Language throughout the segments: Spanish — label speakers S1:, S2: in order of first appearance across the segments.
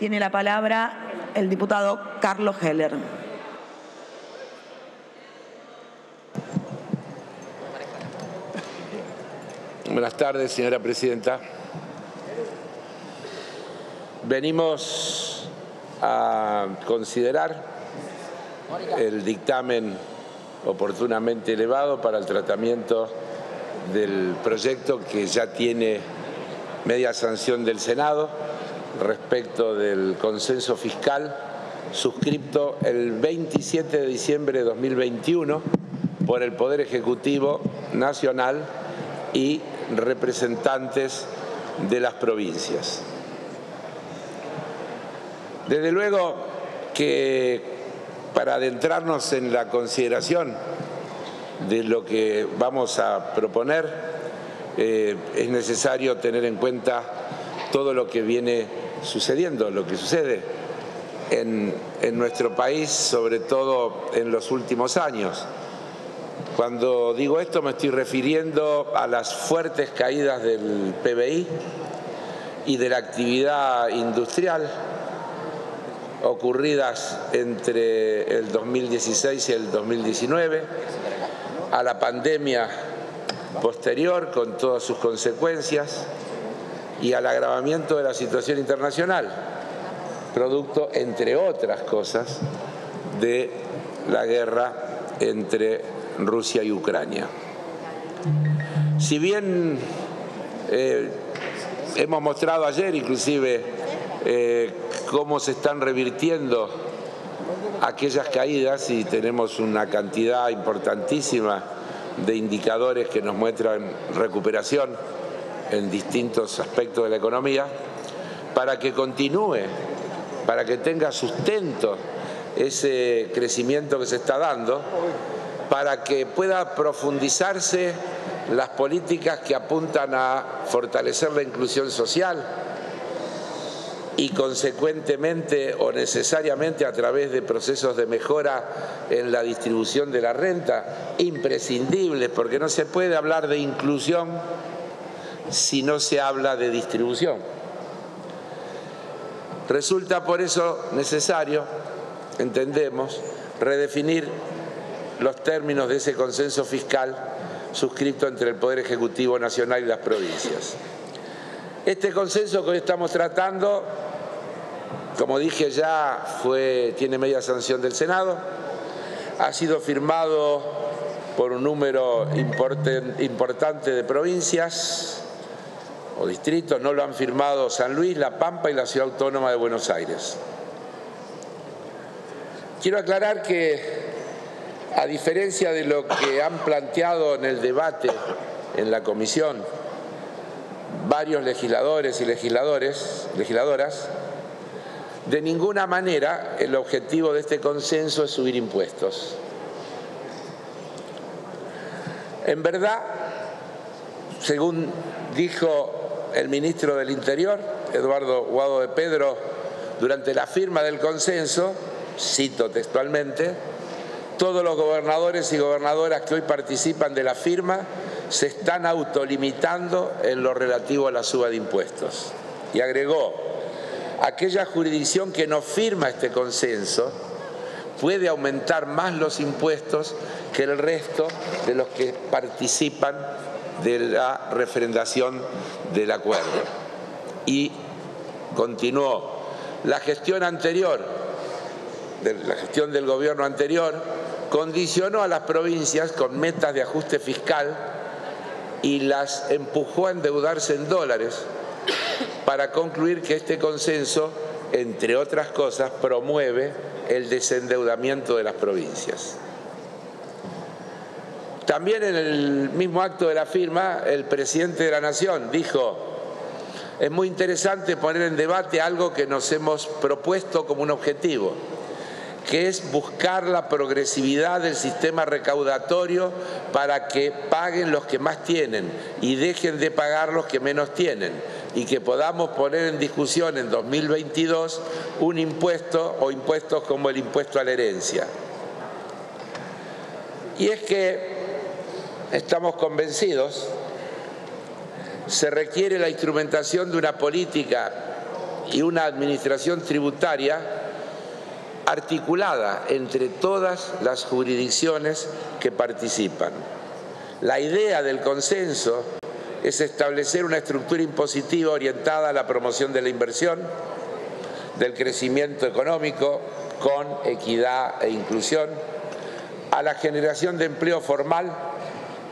S1: Tiene la palabra el diputado Carlos Heller.
S2: Buenas tardes, señora presidenta. Venimos a considerar el dictamen oportunamente elevado para el tratamiento del proyecto que ya tiene media sanción del Senado respecto del consenso fiscal suscripto el 27 de diciembre de 2021 por el Poder Ejecutivo Nacional y representantes de las provincias. Desde luego que para adentrarnos en la consideración de lo que vamos a proponer, eh, es necesario tener en cuenta todo lo que viene sucediendo, lo que sucede en, en nuestro país, sobre todo en los últimos años. Cuando digo esto me estoy refiriendo a las fuertes caídas del PBI y de la actividad industrial ocurridas entre el 2016 y el 2019, a la pandemia posterior con todas sus consecuencias y al agravamiento de la situación internacional, producto, entre otras cosas, de la guerra entre Rusia y Ucrania. Si bien eh, hemos mostrado ayer inclusive eh, cómo se están revirtiendo aquellas caídas y tenemos una cantidad importantísima de indicadores que nos muestran recuperación en distintos aspectos de la economía, para que continúe, para que tenga sustento ese crecimiento que se está dando, para que pueda profundizarse las políticas que apuntan a fortalecer la inclusión social, y consecuentemente o necesariamente a través de procesos de mejora en la distribución de la renta, imprescindibles, porque no se puede hablar de inclusión si no se habla de distribución. Resulta por eso necesario, entendemos, redefinir los términos de ese consenso fiscal suscrito entre el Poder Ejecutivo Nacional y las provincias. Este consenso que hoy estamos tratando como dije ya, tiene media sanción del Senado, ha sido firmado por un número importante de provincias o distritos, no lo han firmado San Luis, La Pampa y la Ciudad Autónoma de Buenos Aires. Quiero aclarar que, a diferencia de lo que han planteado en el debate en la comisión varios legisladores y legisladores, legisladoras, de ninguna manera el objetivo de este consenso es subir impuestos. En verdad, según dijo el ministro del Interior, Eduardo Guado de Pedro, durante la firma del consenso, cito textualmente, todos los gobernadores y gobernadoras que hoy participan de la firma se están autolimitando en lo relativo a la suba de impuestos. Y agregó, aquella jurisdicción que no firma este consenso puede aumentar más los impuestos que el resto de los que participan de la refrendación del acuerdo. Y continuó, la gestión anterior, la gestión del gobierno anterior, condicionó a las provincias con metas de ajuste fiscal y las empujó a endeudarse en dólares para concluir que este consenso, entre otras cosas, promueve el desendeudamiento de las provincias. También en el mismo acto de la firma, el presidente de la Nación dijo, es muy interesante poner en debate algo que nos hemos propuesto como un objetivo, que es buscar la progresividad del sistema recaudatorio para que paguen los que más tienen y dejen de pagar los que menos tienen y que podamos poner en discusión en 2022 un impuesto o impuestos como el impuesto a la herencia. Y es que estamos convencidos, se requiere la instrumentación de una política y una administración tributaria articulada entre todas las jurisdicciones que participan. La idea del consenso es establecer una estructura impositiva orientada a la promoción de la inversión, del crecimiento económico con equidad e inclusión, a la generación de empleo formal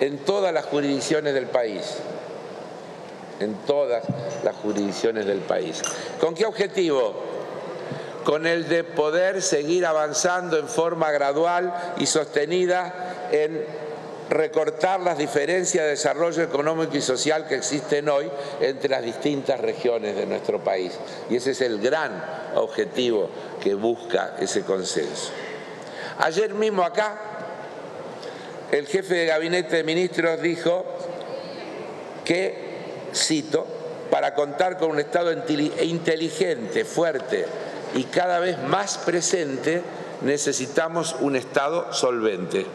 S2: en todas las jurisdicciones del país, en todas las jurisdicciones del país. ¿Con qué objetivo? Con el de poder seguir avanzando en forma gradual y sostenida en recortar las diferencias de desarrollo económico y social que existen hoy entre las distintas regiones de nuestro país. Y ese es el gran objetivo que busca ese consenso. Ayer mismo acá, el jefe de gabinete de ministros dijo que, cito, para contar con un Estado inteligente, fuerte y cada vez más presente, necesitamos un Estado solvente.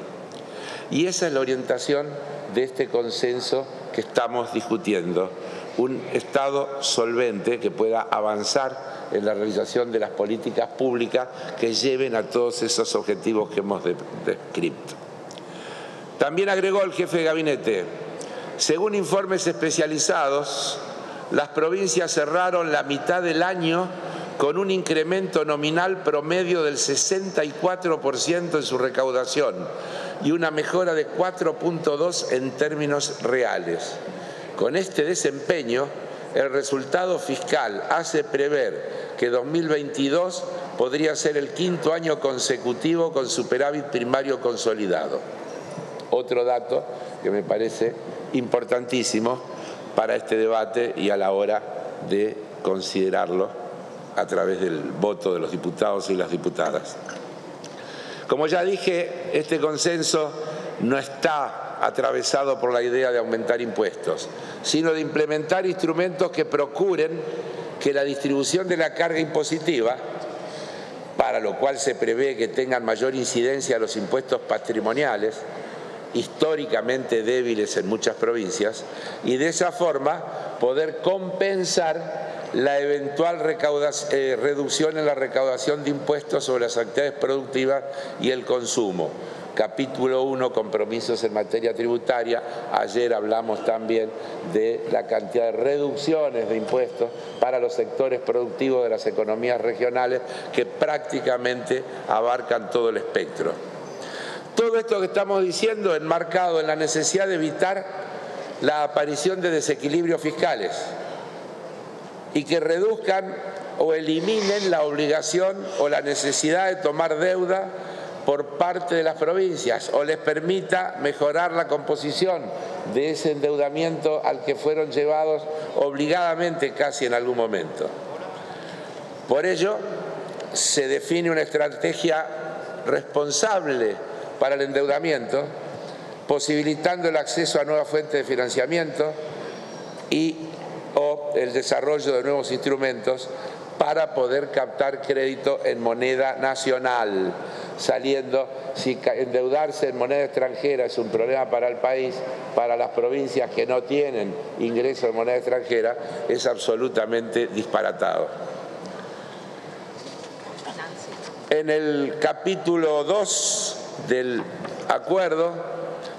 S2: Y esa es la orientación de este consenso que estamos discutiendo. Un Estado solvente que pueda avanzar en la realización de las políticas públicas que lleven a todos esos objetivos que hemos descrito. También agregó el jefe de gabinete, según informes especializados, las provincias cerraron la mitad del año con un incremento nominal promedio del 64% en su recaudación, y una mejora de 4.2 en términos reales. Con este desempeño, el resultado fiscal hace prever que 2022 podría ser el quinto año consecutivo con superávit primario consolidado. Otro dato que me parece importantísimo para este debate y a la hora de considerarlo a través del voto de los diputados y las diputadas. Como ya dije, este consenso no está atravesado por la idea de aumentar impuestos, sino de implementar instrumentos que procuren que la distribución de la carga impositiva, para lo cual se prevé que tengan mayor incidencia los impuestos patrimoniales, históricamente débiles en muchas provincias, y de esa forma poder compensar la eventual eh, reducción en la recaudación de impuestos sobre las actividades productivas y el consumo. Capítulo 1, compromisos en materia tributaria. Ayer hablamos también de la cantidad de reducciones de impuestos para los sectores productivos de las economías regionales que prácticamente abarcan todo el espectro. Todo esto que estamos diciendo enmarcado en la necesidad de evitar la aparición de desequilibrios fiscales y que reduzcan o eliminen la obligación o la necesidad de tomar deuda por parte de las provincias o les permita mejorar la composición de ese endeudamiento al que fueron llevados obligadamente casi en algún momento. Por ello, se define una estrategia responsable para el endeudamiento, posibilitando el acceso a nuevas fuentes de financiamiento y o el desarrollo de nuevos instrumentos para poder captar crédito en moneda nacional, saliendo, si endeudarse en moneda extranjera es un problema para el país, para las provincias que no tienen ingreso en moneda extranjera, es absolutamente disparatado. En el capítulo 2 del acuerdo,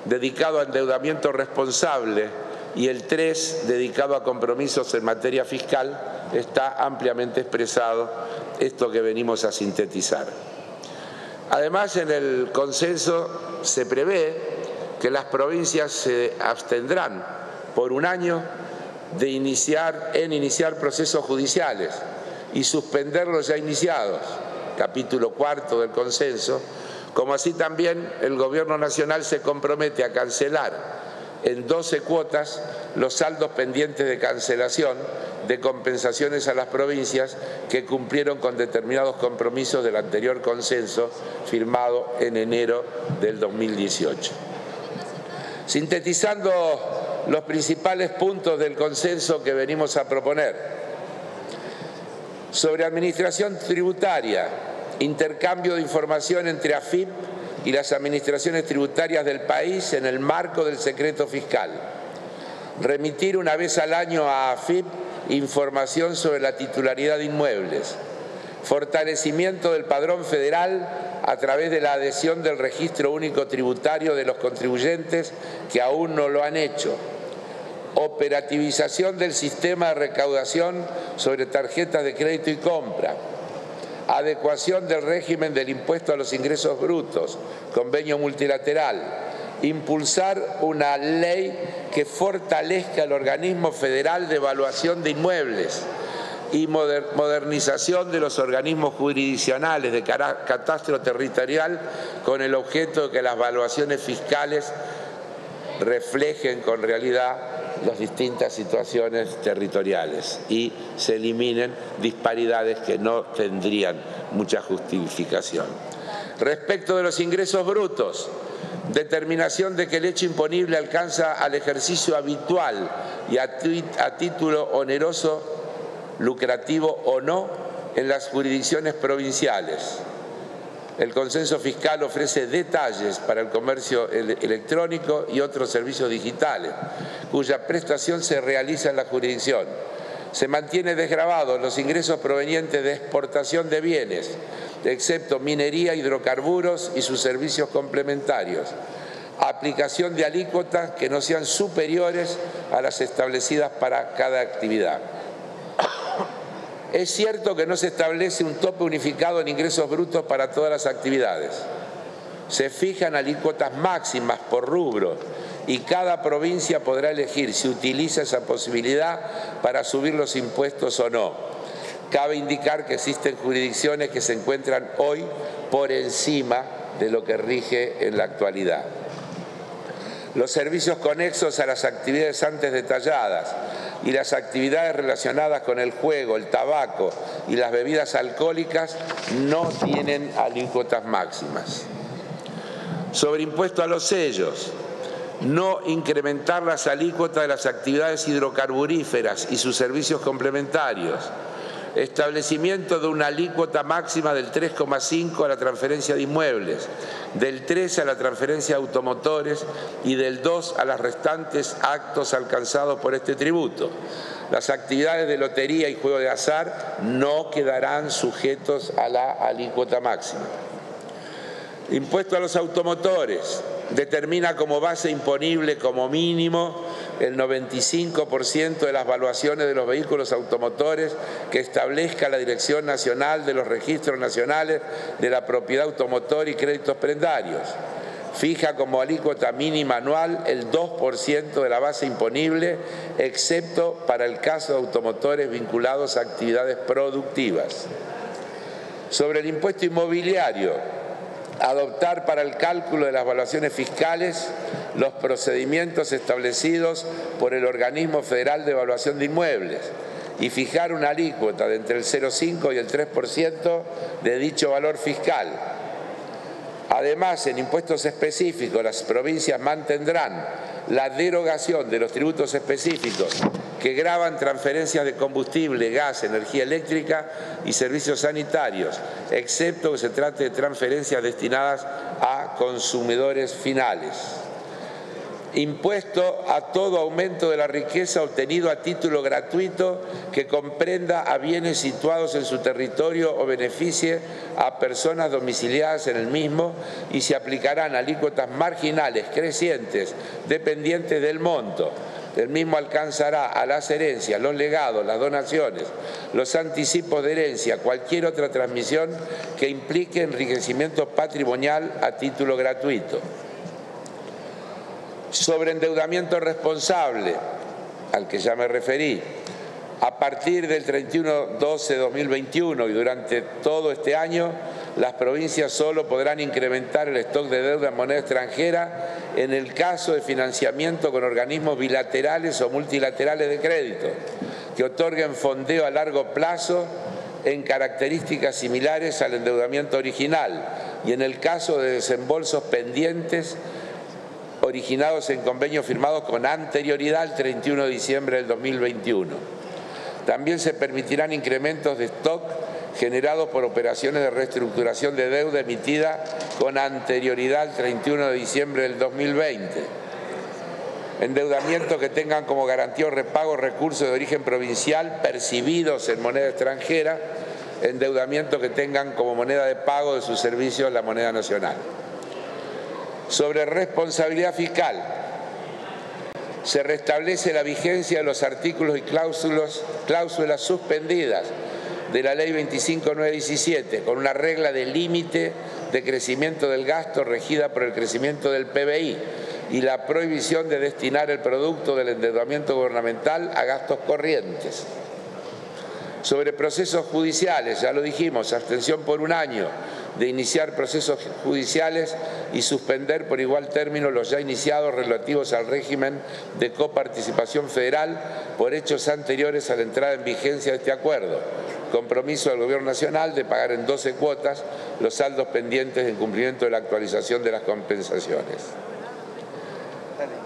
S2: dedicado a endeudamiento responsable, y el 3, dedicado a compromisos en materia fiscal, está ampliamente expresado esto que venimos a sintetizar. Además, en el consenso se prevé que las provincias se abstendrán por un año de iniciar, en iniciar procesos judiciales y suspender los ya iniciados, capítulo cuarto del consenso, como así también el Gobierno Nacional se compromete a cancelar en 12 cuotas los saldos pendientes de cancelación de compensaciones a las provincias que cumplieron con determinados compromisos del anterior consenso firmado en enero del 2018. Sintetizando los principales puntos del consenso que venimos a proponer. Sobre administración tributaria, intercambio de información entre AFIP y las administraciones tributarias del país en el marco del secreto fiscal. Remitir una vez al año a AFIP información sobre la titularidad de inmuebles, fortalecimiento del padrón federal a través de la adhesión del registro único tributario de los contribuyentes que aún no lo han hecho, operativización del sistema de recaudación sobre tarjetas de crédito y compra, adecuación del régimen del impuesto a los ingresos brutos, convenio multilateral, impulsar una ley que fortalezca el organismo federal de evaluación de inmuebles y modernización de los organismos jurisdiccionales de catastro territorial con el objeto de que las evaluaciones fiscales reflejen con realidad las distintas situaciones territoriales y se eliminen disparidades que no tendrían mucha justificación. Respecto de los ingresos brutos, determinación de que el hecho imponible alcanza al ejercicio habitual y a, título oneroso, lucrativo o no, en las jurisdicciones provinciales. El consenso fiscal ofrece detalles para el comercio electrónico y otros servicios digitales, cuya prestación se realiza en la jurisdicción. Se mantiene desgrabado los ingresos provenientes de exportación de bienes, excepto minería, hidrocarburos y sus servicios complementarios. Aplicación de alícuotas que no sean superiores a las establecidas para cada actividad. Es cierto que no se establece un tope unificado en ingresos brutos para todas las actividades. Se fijan alícuotas máximas por rubro y cada provincia podrá elegir si utiliza esa posibilidad para subir los impuestos o no. Cabe indicar que existen jurisdicciones que se encuentran hoy por encima de lo que rige en la actualidad. Los servicios conexos a las actividades antes detalladas y las actividades relacionadas con el juego, el tabaco y las bebidas alcohólicas no tienen alícuotas máximas. Sobre impuesto a los sellos, no incrementar las alícuotas de las actividades hidrocarburíferas y sus servicios complementarios, establecimiento de una alícuota máxima del 3,5 a la transferencia de inmuebles, del 3 a la transferencia de automotores y del 2 a las restantes actos alcanzados por este tributo. Las actividades de lotería y juego de azar no quedarán sujetos a la alícuota máxima. Impuesto a los automotores. Determina como base imponible como mínimo el 95% de las valuaciones de los vehículos automotores que establezca la Dirección Nacional de los Registros Nacionales de la Propiedad Automotor y Créditos Prendarios. Fija como alícuota mínima anual el 2% de la base imponible, excepto para el caso de automotores vinculados a actividades productivas. Sobre el impuesto inmobiliario, adoptar para el cálculo de las evaluaciones fiscales los procedimientos establecidos por el Organismo Federal de Evaluación de Inmuebles y fijar una alícuota de entre el 0,5 y el 3% de dicho valor fiscal. Además, en impuestos específicos, las provincias mantendrán la derogación de los tributos específicos que graban transferencias de combustible, gas, energía eléctrica y servicios sanitarios, excepto que se trate de transferencias destinadas a consumidores finales impuesto a todo aumento de la riqueza obtenido a título gratuito que comprenda a bienes situados en su territorio o beneficie a personas domiciliadas en el mismo y se aplicarán alícuotas marginales crecientes dependientes del monto. El mismo alcanzará a las herencias, los legados, las donaciones, los anticipos de herencia, cualquier otra transmisión que implique enriquecimiento patrimonial a título gratuito sobre endeudamiento responsable, al que ya me referí, a partir del 31-12-2021 y durante todo este año, las provincias solo podrán incrementar el stock de deuda en moneda extranjera en el caso de financiamiento con organismos bilaterales o multilaterales de crédito, que otorguen fondeo a largo plazo en características similares al endeudamiento original y en el caso de desembolsos pendientes originados en convenios firmados con anterioridad al 31 de diciembre del 2021. También se permitirán incrementos de stock generados por operaciones de reestructuración de deuda emitida con anterioridad al 31 de diciembre del 2020. endeudamiento que tengan como garantía o repago recursos de origen provincial percibidos en moneda extranjera, endeudamiento que tengan como moneda de pago de sus servicios la moneda nacional. Sobre responsabilidad fiscal, se restablece la vigencia de los artículos y cláusulas, suspendidas de la Ley 25917 con una regla de límite de crecimiento del gasto regida por el crecimiento del PBI y la prohibición de destinar el producto del endeudamiento gubernamental a gastos corrientes. Sobre procesos judiciales, ya lo dijimos, abstención por un año de iniciar procesos judiciales y suspender por igual término los ya iniciados relativos al régimen de coparticipación federal por hechos anteriores a la entrada en vigencia de este acuerdo. Compromiso del Gobierno Nacional de pagar en 12 cuotas los saldos pendientes en cumplimiento de la actualización de las compensaciones.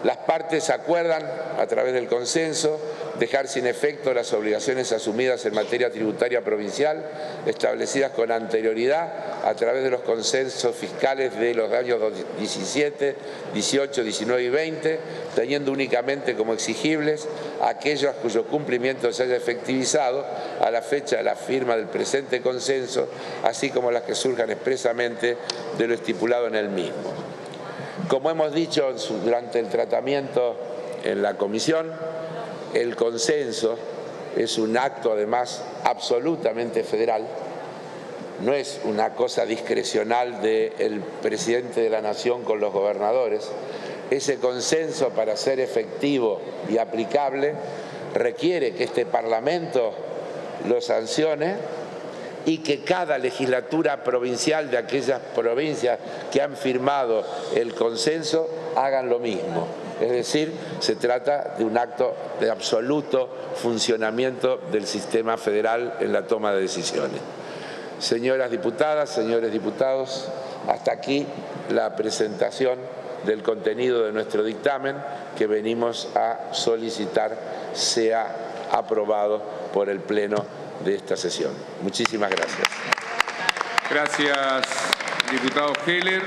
S2: Las partes acuerdan, a través del consenso, dejar sin efecto las obligaciones asumidas en materia tributaria provincial establecidas con anterioridad a través de los consensos fiscales de los años 17, 18, 19 y 20, teniendo únicamente como exigibles aquellos cuyo cumplimiento se haya efectivizado a la fecha de la firma del presente consenso, así como las que surjan expresamente de lo estipulado en el mismo. Como hemos dicho durante el tratamiento en la comisión, el consenso es un acto además absolutamente federal, no es una cosa discrecional del presidente de la nación con los gobernadores. Ese consenso para ser efectivo y aplicable requiere que este Parlamento lo sancione y que cada legislatura provincial de aquellas provincias que han firmado el consenso hagan lo mismo. Es decir, se trata de un acto de absoluto funcionamiento del sistema federal en la toma de decisiones. Señoras diputadas, señores diputados, hasta aquí la presentación del contenido de nuestro dictamen que venimos a solicitar sea aprobado por el Pleno de esta sesión. Muchísimas gracias.
S3: Gracias, diputado Heller.